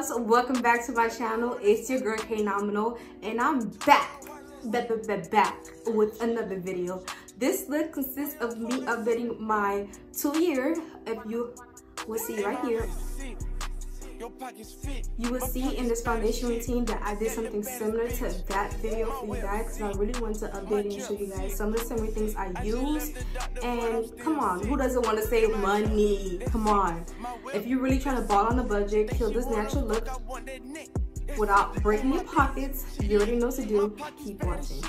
loves welcome back to my channel. It's your girl Kaynomenal and i'm back. Back, back, back with another video. This look consists of me updating my two year. If you will see right here you will see in this foundation routine that I did something similar to that video for you guys because I really want to update and show you guys some of the similar things I use. And come on, who doesn't want to save money? Come on. If you're really trying to ball on the budget, kill this natural look without breaking your pockets, you already know what to do. Keep watching.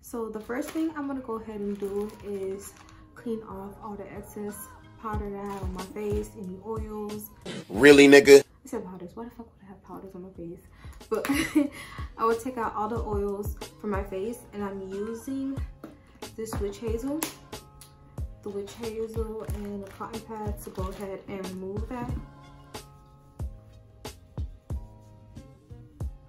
So the first thing I'm going to go ahead and do is clean off all the excess powder that I have on my face, any oils. Really, nigga? I said powders. Why the fuck would I have powders on my face? But I would take out all the oils from my face and I'm using this witch hazel, the witch hazel and a cotton pad to go ahead and remove that.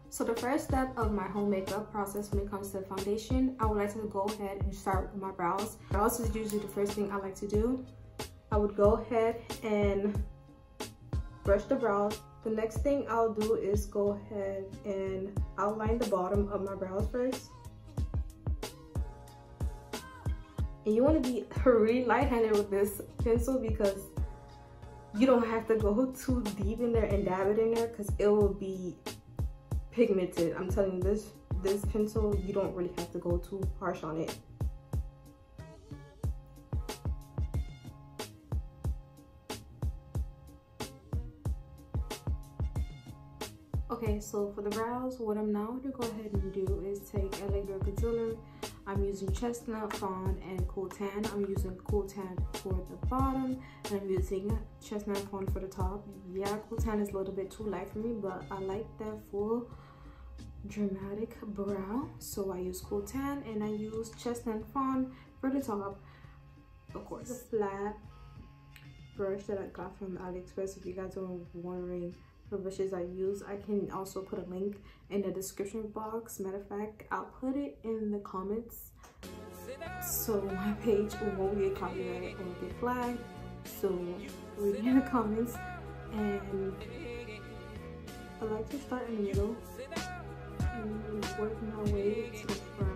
So the first step of my whole makeup process when it comes to foundation, I would like to go ahead and start with my brows. Brows is usually the first thing I like to do. I would go ahead and brush the brows. The next thing I'll do is go ahead and outline the bottom of my brows first. And you want to be really light-handed with this pencil because you don't have to go too deep in there and dab it in there because it will be pigmented. I'm telling you this, this pencil, you don't really have to go too harsh on it. Okay, so for the brows, what I'm now going to go ahead and do is take LA Girl Concealer. I'm using Chestnut Fawn and Cool Tan. I'm using Cool Tan for the bottom and I'm using Chestnut Fawn for the top. Yeah, Cool Tan is a little bit too light for me, but I like that full dramatic brow. So I use Cool Tan and I use Chestnut Fawn for the top. Of course, a flat brush that I got from AliExpress if you guys are wondering the brushes I use. I can also put a link in the description box. Matter of fact, I'll put it in the comments so my page won't get copyrighted or get flagged. So read in the comments and I like to start in the middle and work my way to the front.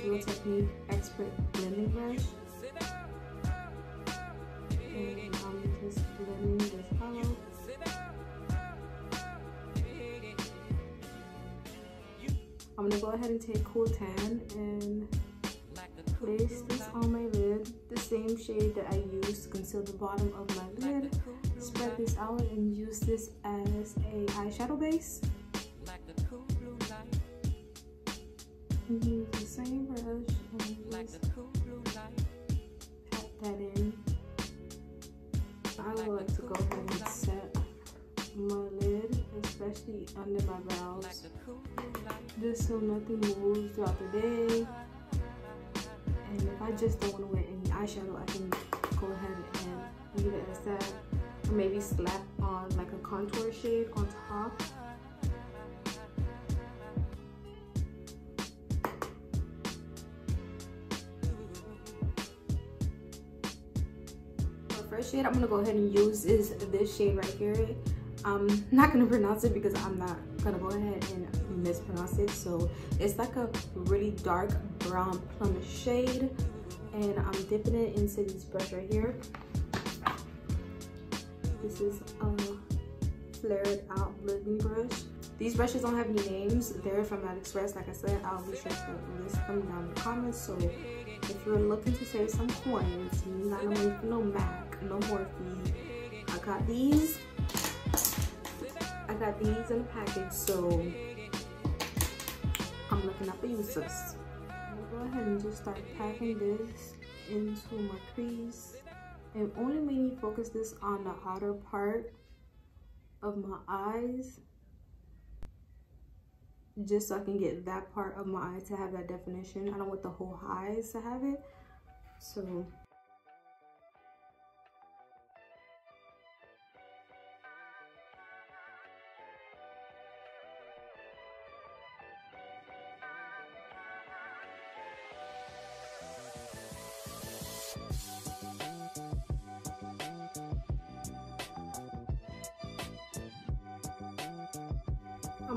This Real Technique Expert Blending Brush. I'm. I'm gonna go ahead and take Cool Tan and place this on my lid. The same shade that I used to conceal the bottom of my lid. Spread this out and use this as a eyeshadow base. Same brush and just pat that in. I like to go ahead and set my lid, especially under my brows, just so nothing moves throughout the day. And if I just don't want to wear any eyeshadow, I can go ahead and leave it as that. Or maybe slap on like a contour shade on top. Shade I'm gonna go ahead and use is this shade right here. I'm um, not gonna pronounce it because I'm not gonna go ahead and mispronounce it. So it's like a really dark brown plum shade and I'm dipping it into this brush right here. This is a flared out blending brush. These brushes don't have any names. They're from AliExpress. Like I said, I'll be sure to list them down in the comments. So if you're looking to save some coins, you're not only for no Mac, no Morphe. I got these. I got these in a package, so I'm looking up the uses. Gonna go ahead and just start packing this into my crease and only mainly focus this on the outer part of my eyes just so I can get that part of my eye to have that definition. I don't want the whole eyes to have it. So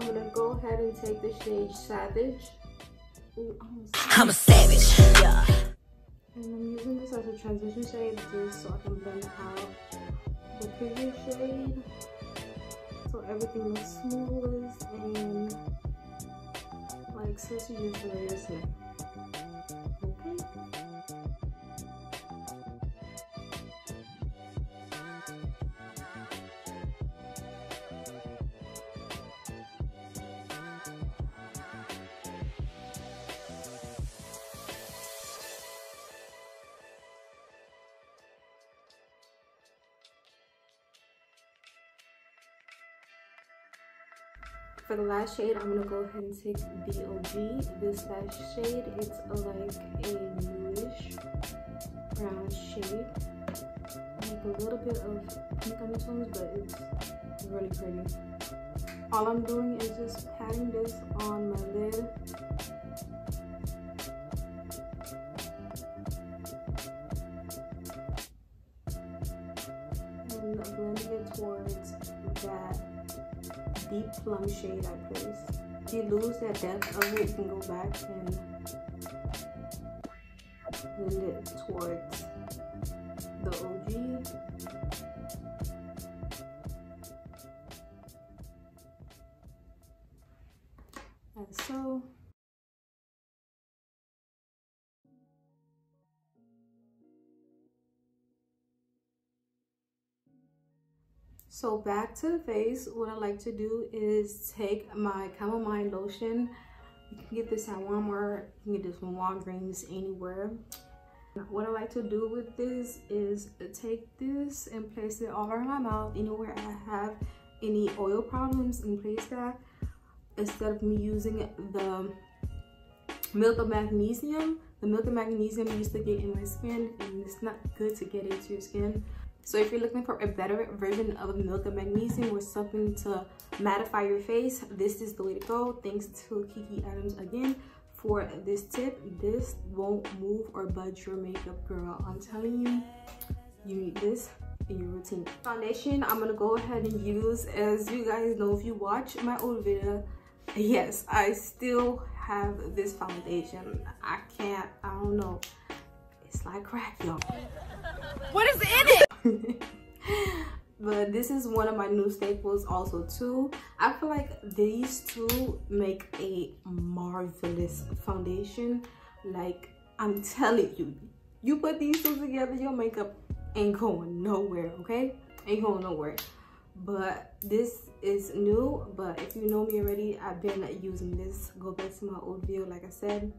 gonna go ahead and take the shade Savage. Ooh, I'm, a savage, yeah. And I'm using this as a transition shade just so I can blend out the previous shade. So everything looks smooth and like so just For the last shade, I'm gonna go ahead and take the OG. This last shade, it's like a newish brown shade. Like a little bit of pink undertones, but it's really pretty. All I'm doing is just patting this on my lid. And blending it towards deep plum shade I place. If you lose that depth of it, you can go back and blend it towards So back to the face, what I like to do is take my chamomile lotion. You can get this at Walmart, you can get this from Walgreens, anywhere. What I like to do with this is take this and place it all over my mouth, anywhere I have any oil problems and place that instead of me using the milk of magnesium. The milk of magnesium used to get in my skin and it's not good to get into your skin. So if you're looking for a better version of milk and magnesium or something to mattify your face, this is the way to go. Thanks to Kiki Adams again for this tip. This won't move or budge your makeup, girl. I'm telling you, you need this in your routine. Foundation, I'm gonna go ahead and use, as you guys know, if you watch my old video, yes, I still have this foundation. I can't, I don't know. It's like crack, y'all. What is in it? but this is one of my new staples also too. I feel like these two make a marvelous foundation. Like i'm telling you you put these two together your makeup ain't going nowhere okay? Ain't going nowhere. But this is new but if you know me already i've been using this. Go back to my old video like i said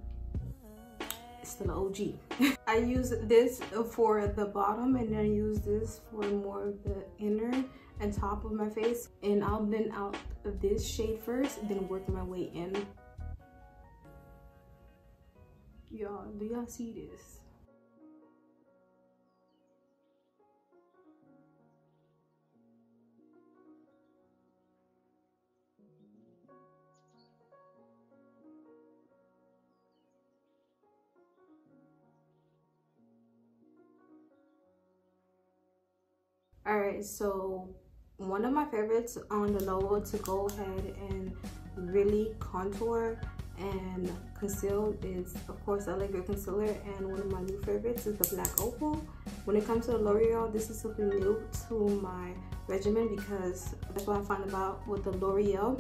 still an OG. I use this for the bottom and then I use this for more of the inner and top of my face. And I'll blend out this shade first, then work my way in. Y'all, do y'all see this? All right so one of my favorites on the logo to go ahead and really contour and conceal is of course LA Girl concealer. And one of my new favorites is the black opal. When it comes to l'oreal this is something new to my regimen because that's what i find about with the l'oreal.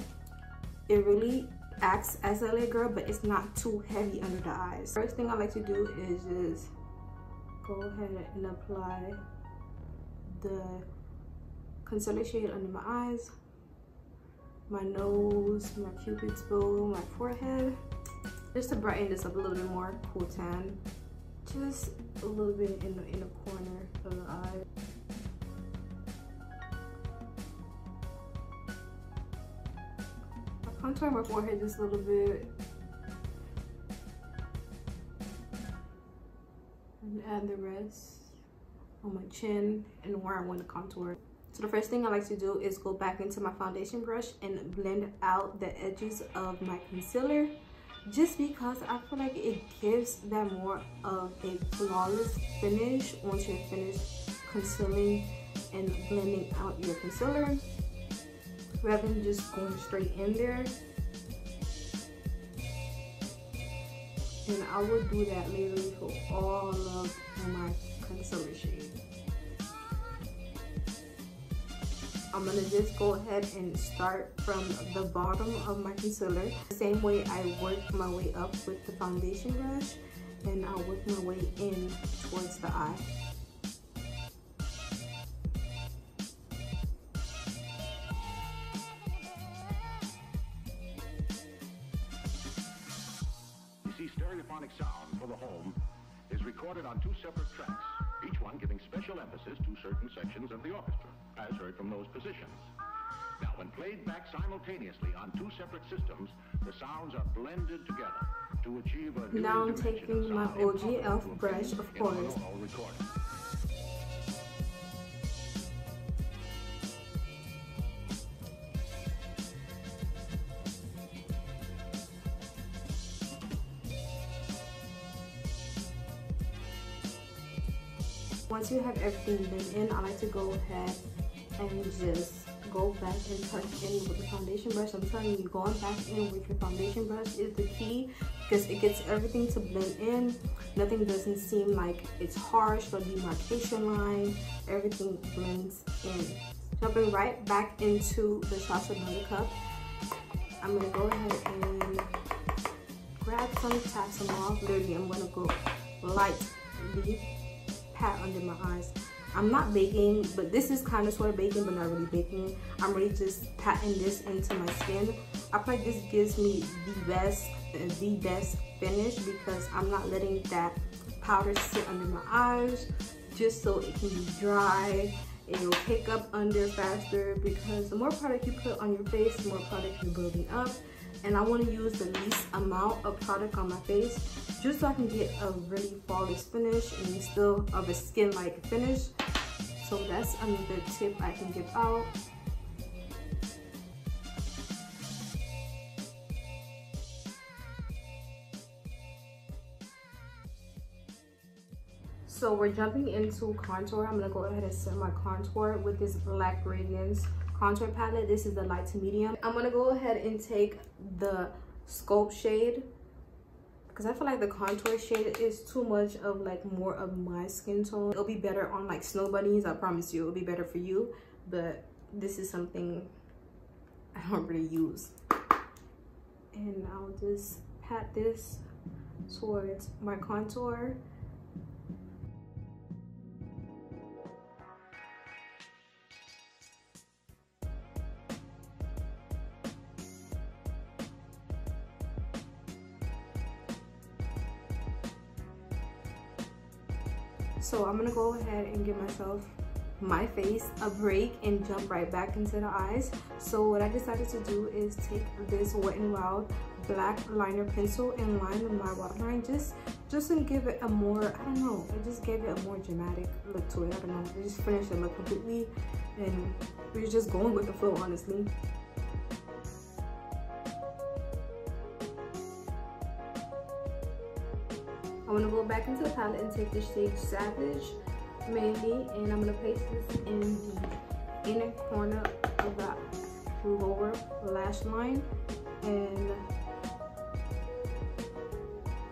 It really acts as a lid girl but it's not too heavy under the eyes. First thing i like to do is just go ahead and apply the concealer shade under my eyes, my nose, my cupid's bow, my forehead. Just to brighten this up a little bit more, cool tan. Just a little bit in the, in the corner of the eye. I contour my forehead just a little bit. And add the rest on my chin and where I want to contour. So the first thing I like to do is go back into my foundation brush and blend out the edges of my concealer just because I feel like it gives that more of a flawless finish once you're finished concealing and blending out your concealer rather than just going straight in there. And I will do that literally for all of my concealer shades. I'm gonna just go ahead and start from the bottom of my concealer. The same way I work my way up with the foundation brush and I'll work my way in towards the eye. Simultaneously on two separate systems, the sounds are blended together to achieve a Now I'm taking my OG e.l.f. brush, of course. Once you have everything blended in, I like to go ahead and just go back and touch in with the foundation brush. I'm telling you, going back in with your foundation brush is the key because it gets everything to blend in. Nothing doesn't seem like it's harsh or demarcation line. Everything blends in. Jumping right back into the Sacha Buttercup, I'm gonna go ahead and grab some, tap some off. Literally, I'm gonna go lightly pat under my eyes. I'm not baking, but this is kind of sort of baking, but not really baking. I'm really just patting this into my skin. I feel like this gives me the best, uh, the best finish because I'm not letting that powder sit under my eyes just so it can be dry. It'll pick up under faster because the more product you put on your face, the more product you're building up. And I want to use the least amount of product on my face just so I can get a really flawless finish and still of a skin-like finish. So that's another tip I can give out. So we're jumping into contour. I'm gonna go ahead and set my contour with this Black Radiance contour palette. This is the light to medium. I'm gonna go ahead and take the Sculpt shade because I feel like the contour shade is too much of like more of my skin tone. It'll be better on like snow bunnies. I promise you it'll be better for you. But this is something I don't really use. And I'll just pat this towards my contour So I'm gonna go ahead and give myself my face a break and jump right back into the eyes. So what I decided to do is take this Wet n Wild black liner pencil and line my waterline just just to give it a more, I don't know, it just gave it a more dramatic look to it. I don't know, it just finished the look completely and we're just going with the flow honestly. I'm gonna go back into the palette and take the shade Savage mainly, and I'm gonna place this in the inner corner of that lower lash line and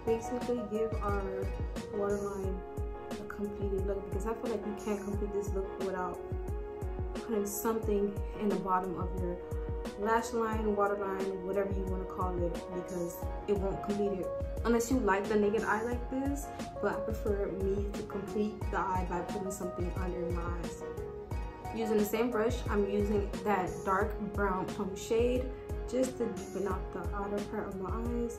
basically give our waterline a completed look because I feel like you can't complete this look without putting something in the bottom of your lash line, waterline, whatever you want to call it because it won't complete it unless you like the naked eye like this but I prefer me to complete the eye by putting something under my eyes. Using the same brush, I'm using that dark brown tone shade just to deepen out the outer part of my eyes.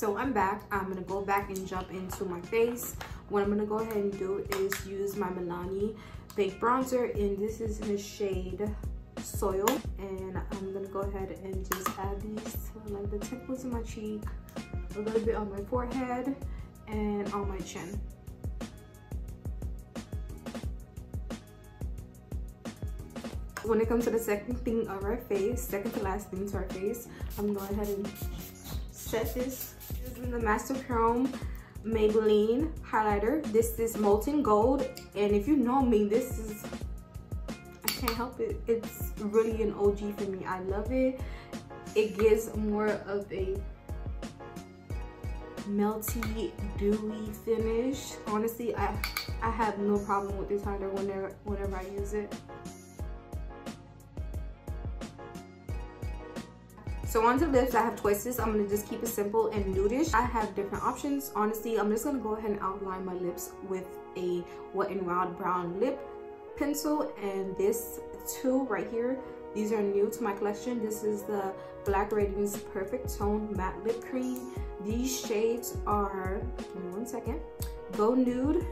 So I'm back. I'm gonna go back and jump into my face. What I'm gonna go ahead and do is use my Milani Baked Bronzer and this is in the shade Soleil. And I'm gonna go ahead and just add these to like the temples of my cheek, a little bit on my forehead, and on my chin. When it comes to the second thing of our face, second to last thing to our face, I'm going ahead and set this. The Master Chrome Maybelline highlighter. This is Molten Gold. And if you know me, this is, I can't help it. It's really an OG for me. I love it. It gives more of a melty dewy finish honestly i i have no problem with this highlighter whenever whenever i use it So on to lips, I have choices. I'm gonna just keep it simple and nudish. I have different options. Honestly, I'm just gonna go ahead and outline my lips with a wet and wild brown lip pencil and this two right here. These are new to my collection. This is the Black Radiance Perfect Tone Matte Lip Cream. These shades are, give me one second, Go Nude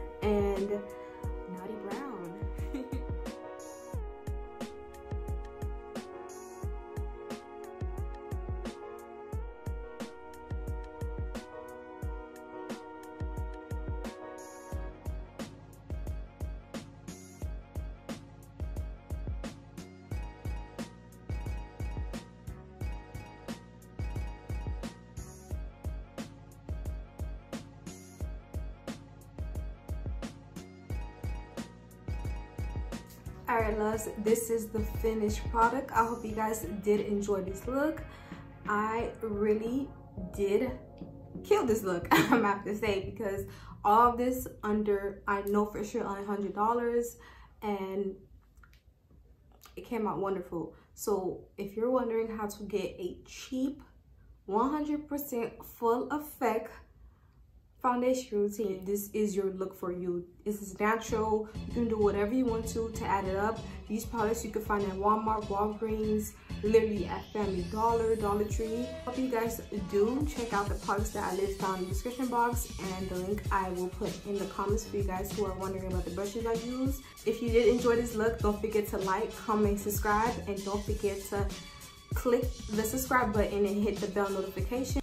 loves this is the finished product. I hope you guys did enjoy this look. I really did kill this look i'm have to say because all of this under i know for sure a hundred dollars and it came out wonderful. So if you're wondering how to get a cheap 100 percent full effect foundation routine. This is your look for you. This is natural. You can do whatever you want to to add it up. These products you can find at walmart walgreens literally at family dollar dollar tree. Hope you guys do check out the products that i list down in the description box and the link i will put in the comments for you guys who are wondering about the brushes i use. If you did enjoy this look don't forget to like comment subscribe. And don't forget to click the subscribe button and hit the bell notification